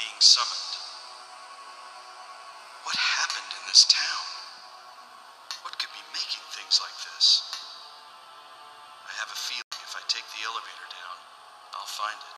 being summoned. What happened in this town? What could be making things like this? I have a feeling if I take the elevator down, I'll find it.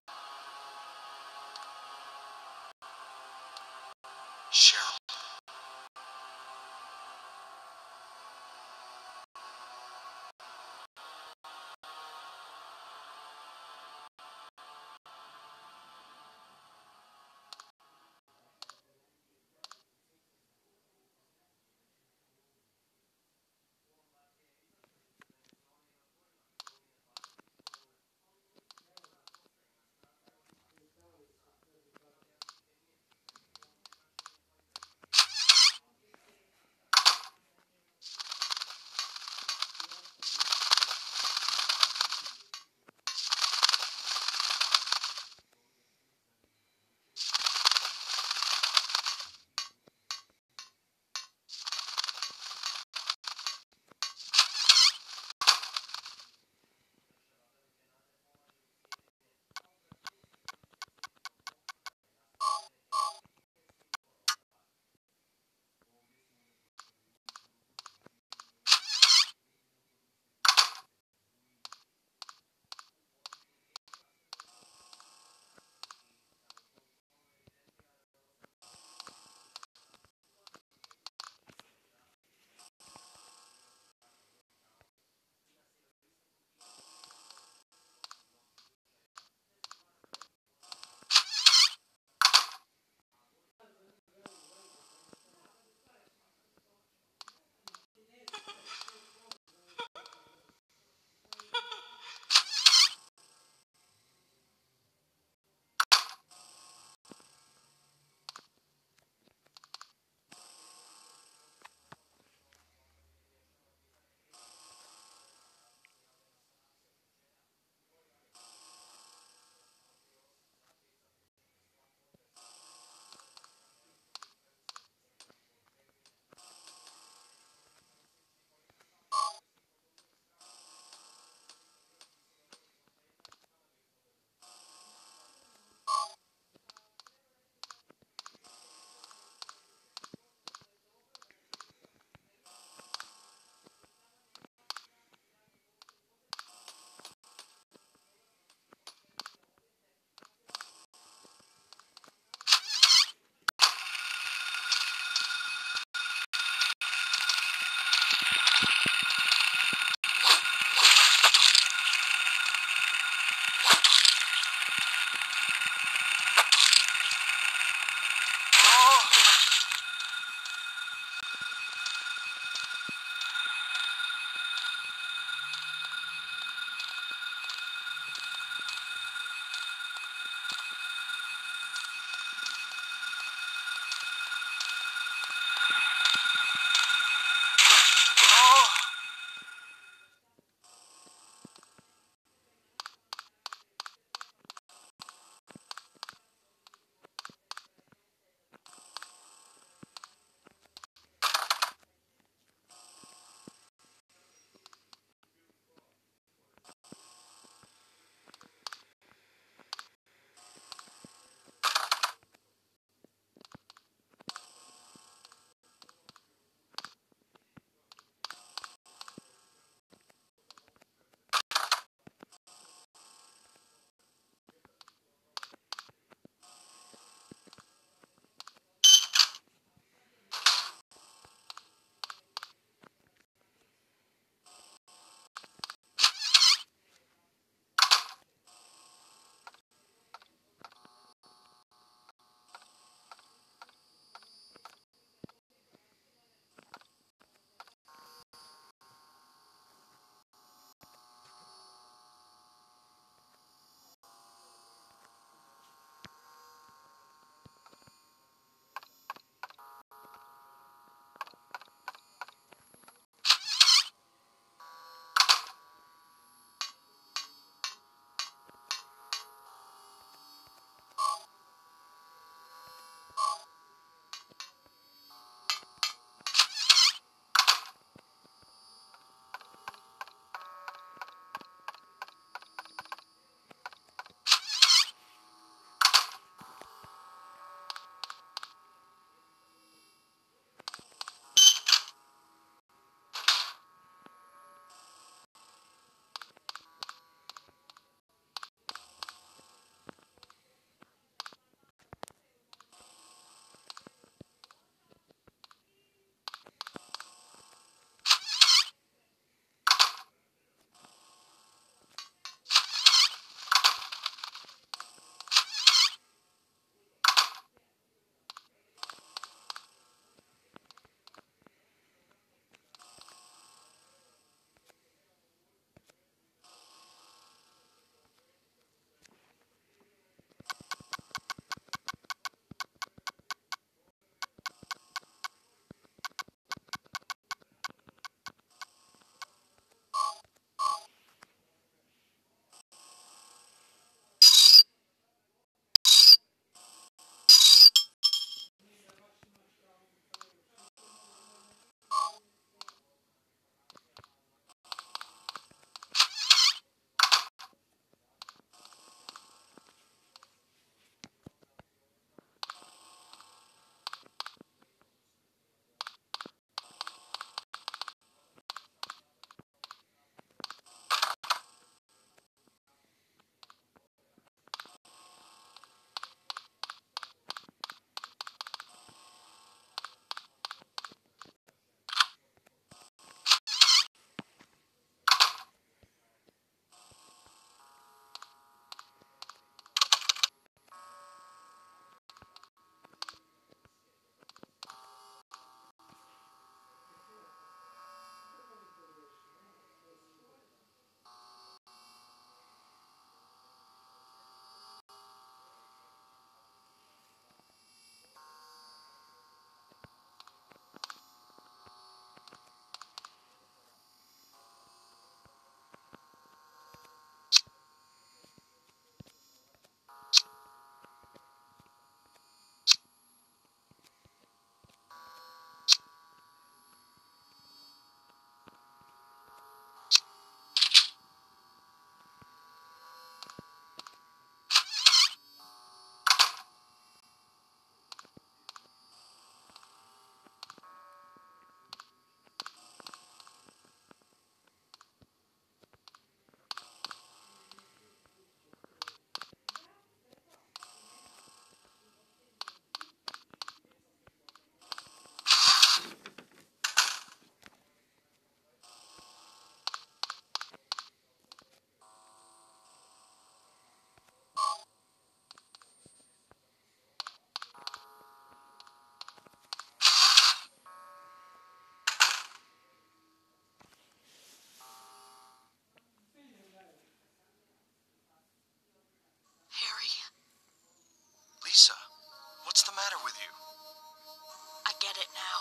Get it now.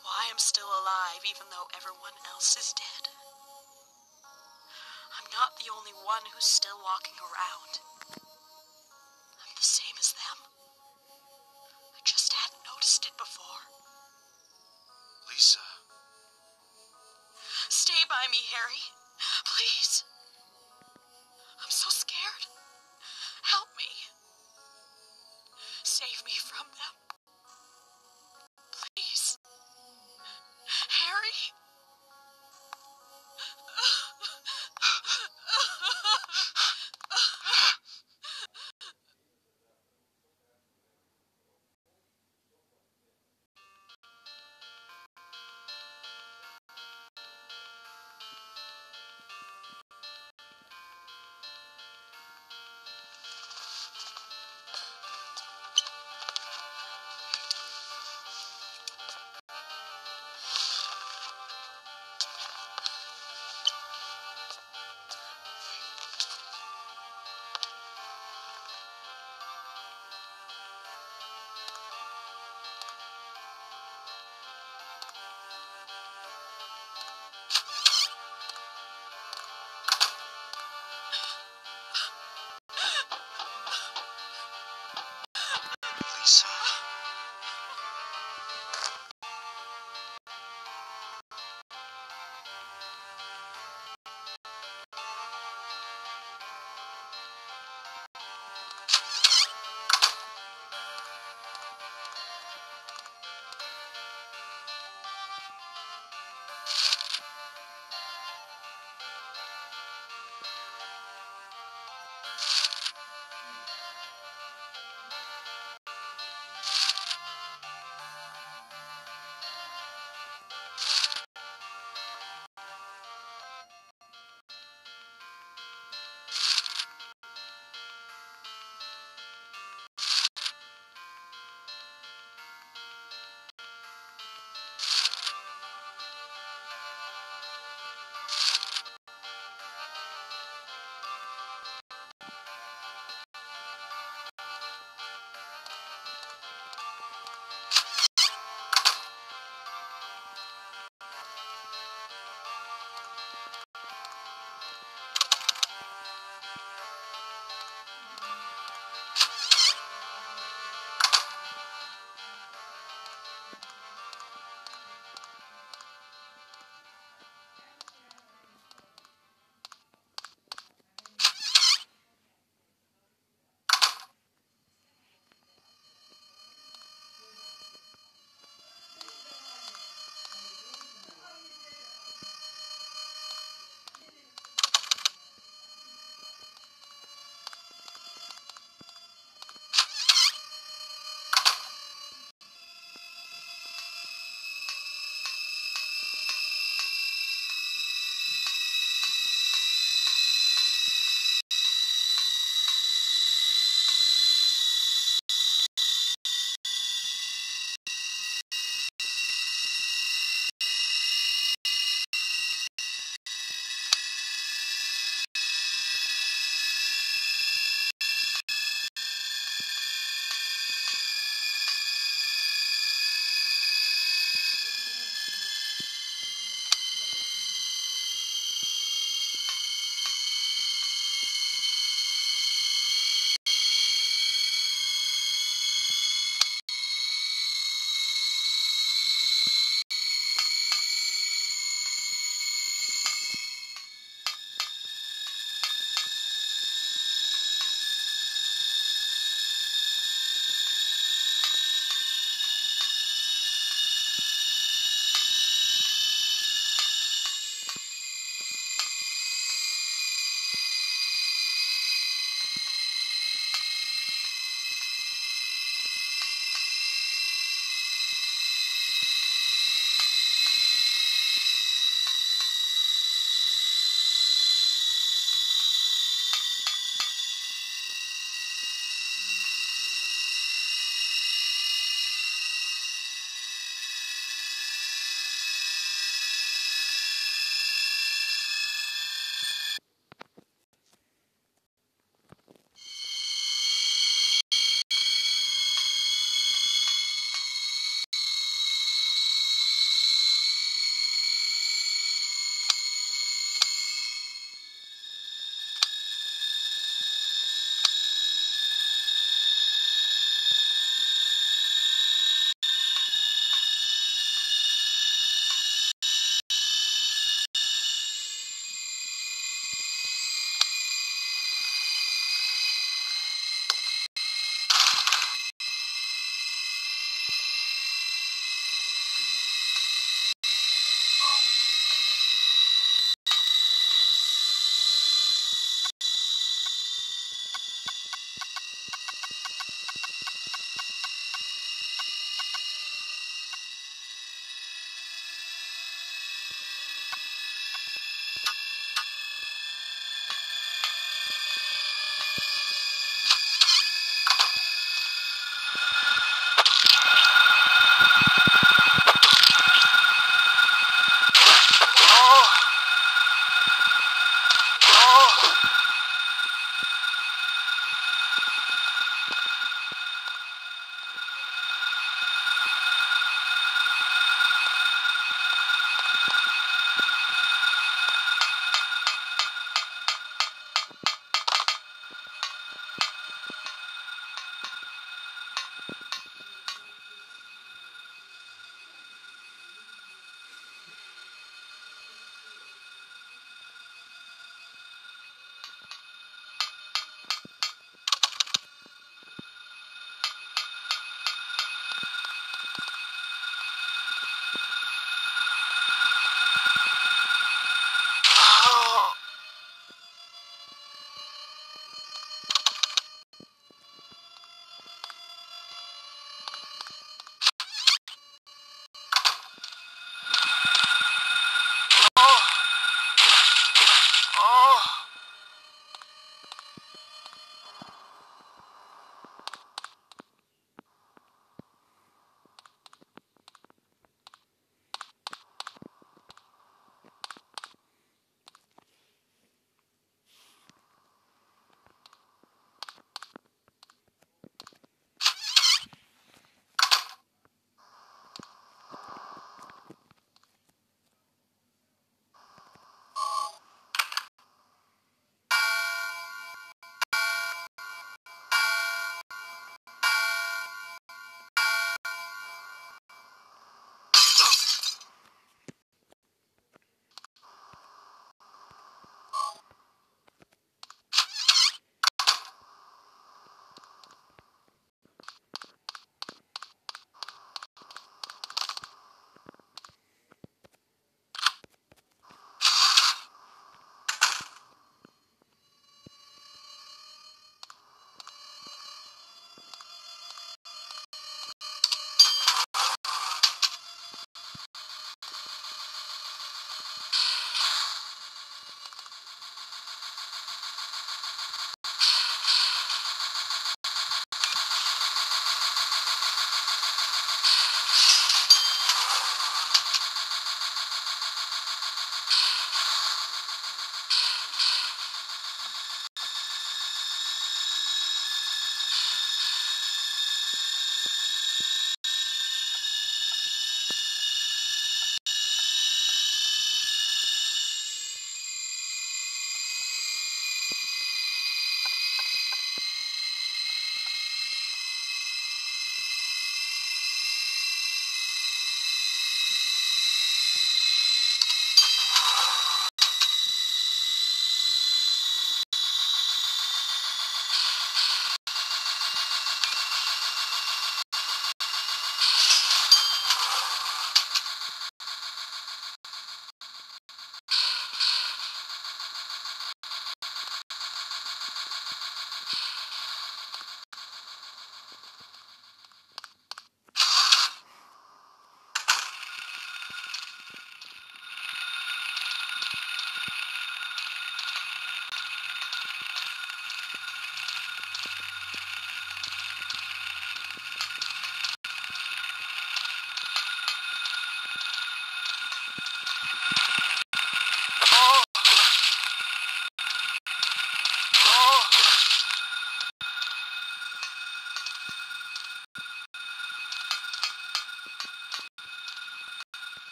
Why I'm still alive even though everyone else is dead. I'm not the only one who's still walking around.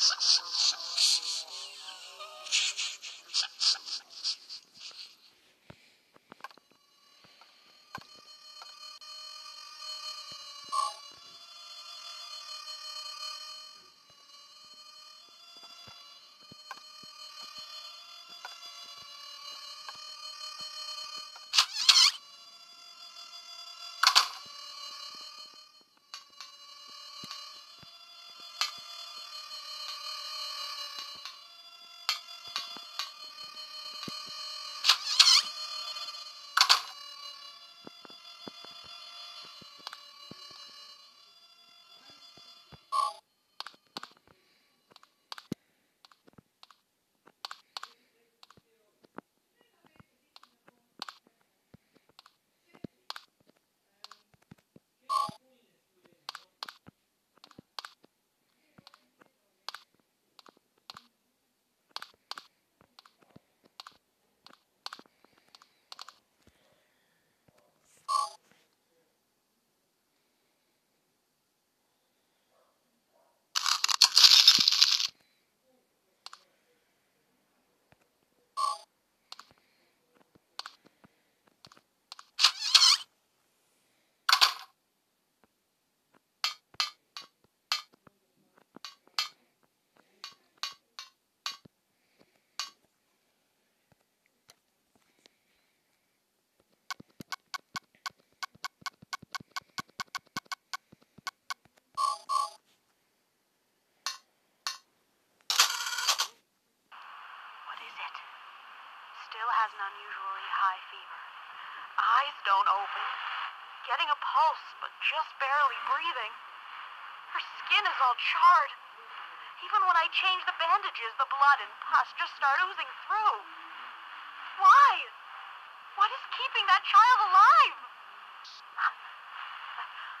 Thank you. Still has an unusually high fever. Eyes don't open. Getting a pulse, but just barely breathing. Her skin is all charred. Even when I change the bandages, the blood and pus just start oozing through. Why? What is keeping that child alive?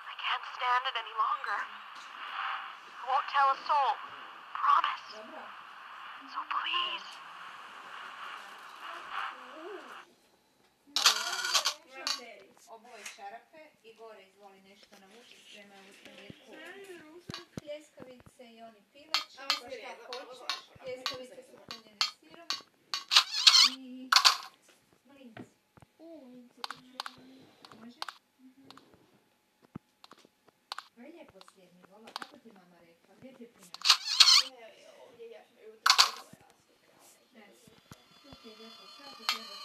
I can't stand it any longer. I won't tell a soul. Promise. So please. Oboje čarape i gore izvoli nešto navući, spremaju u trenutku. Pljeskavice i oni pileći, pa šta hoćeš. Pljeskavice su punjene sirom i mlinci. Može? Pa je lijepo sjedni, vola, kako ti mama rekla? Gdje ti je pinjač? Ne, tu ti je lijepo sve, ako trebaš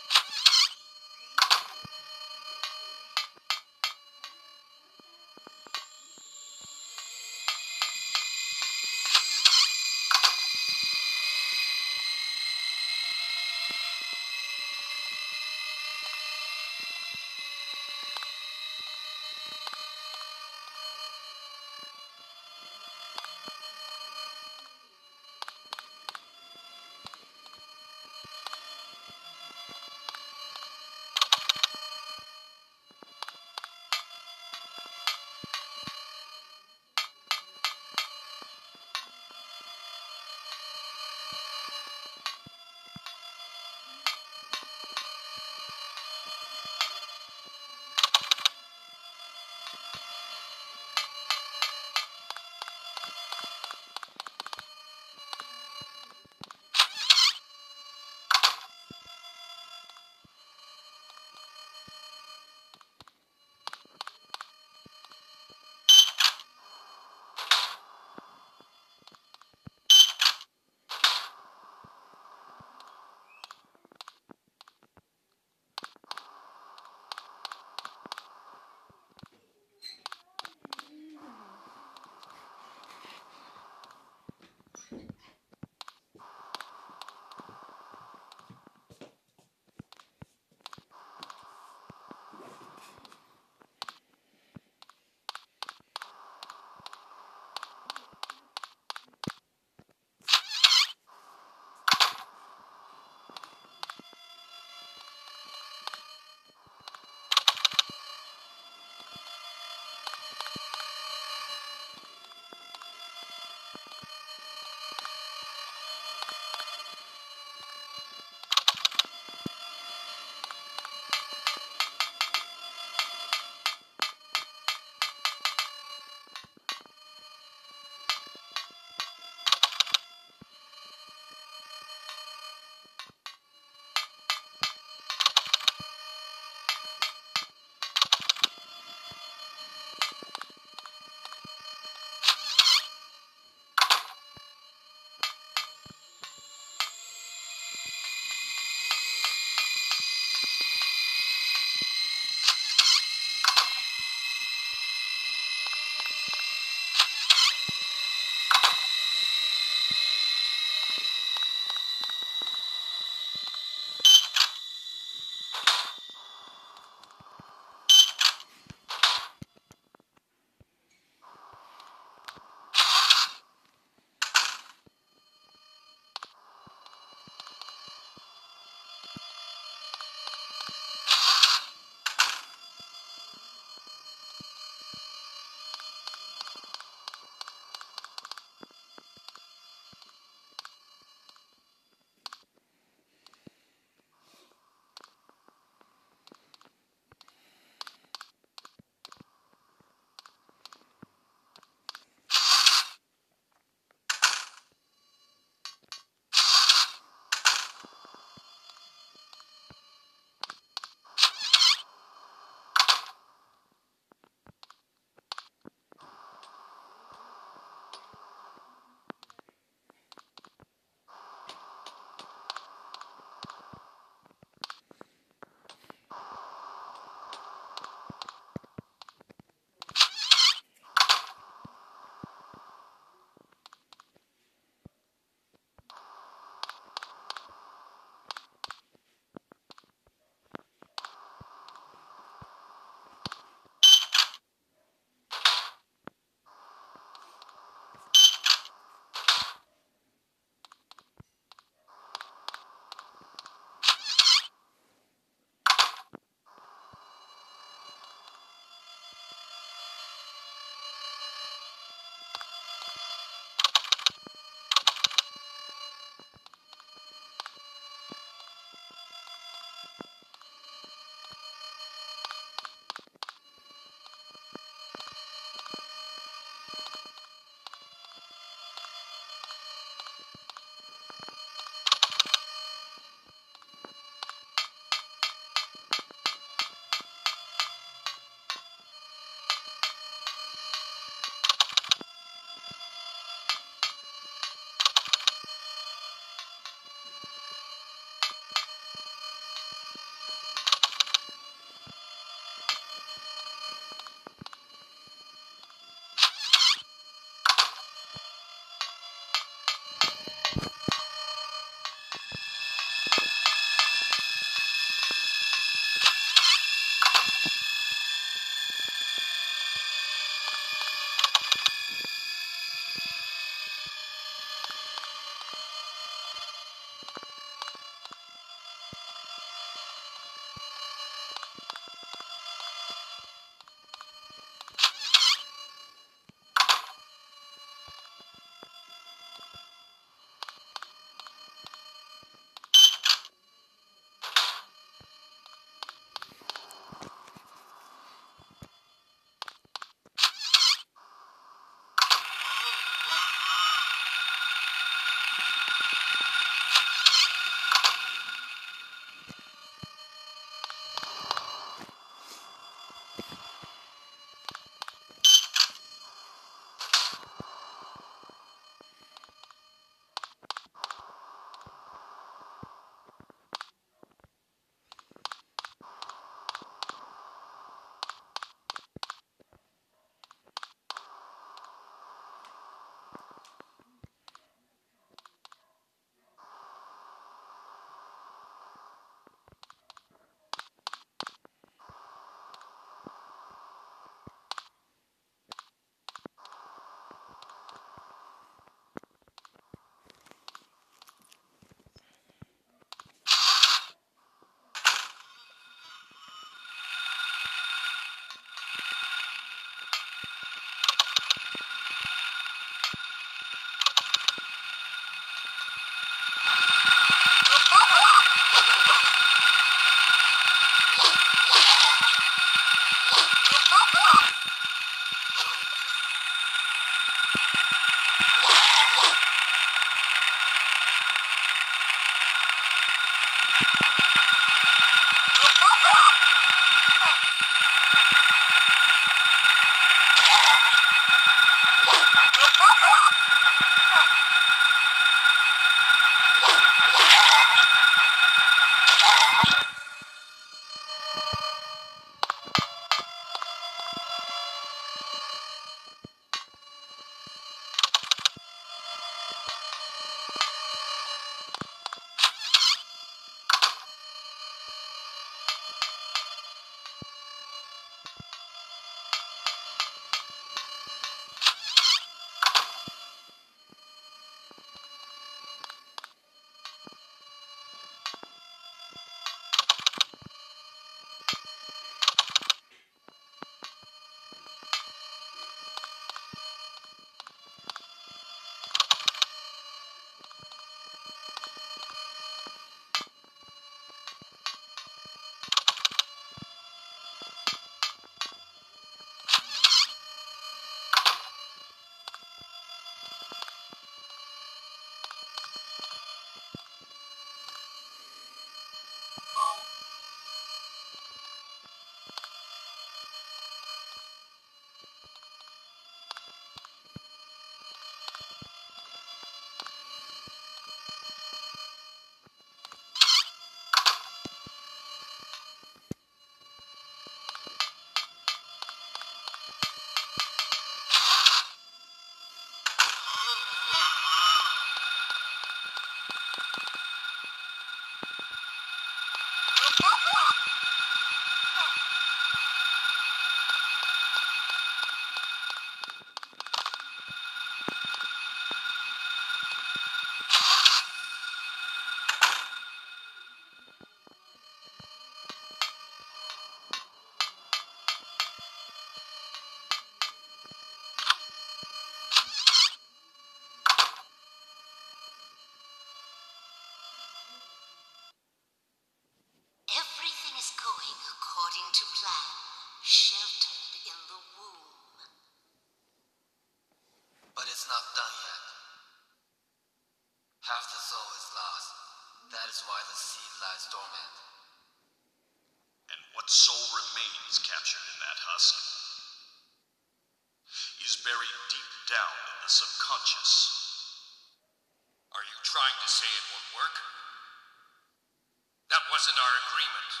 Wasn't our agreement.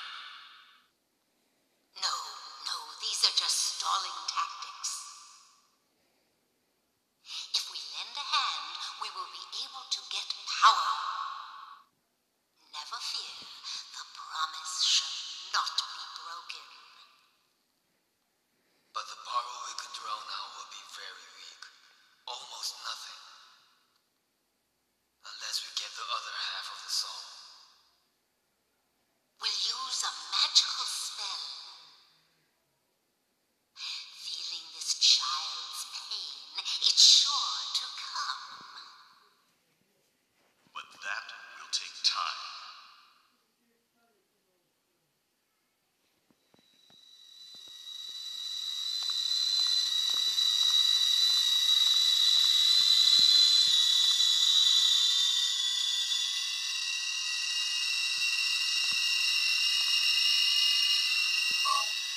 Oh.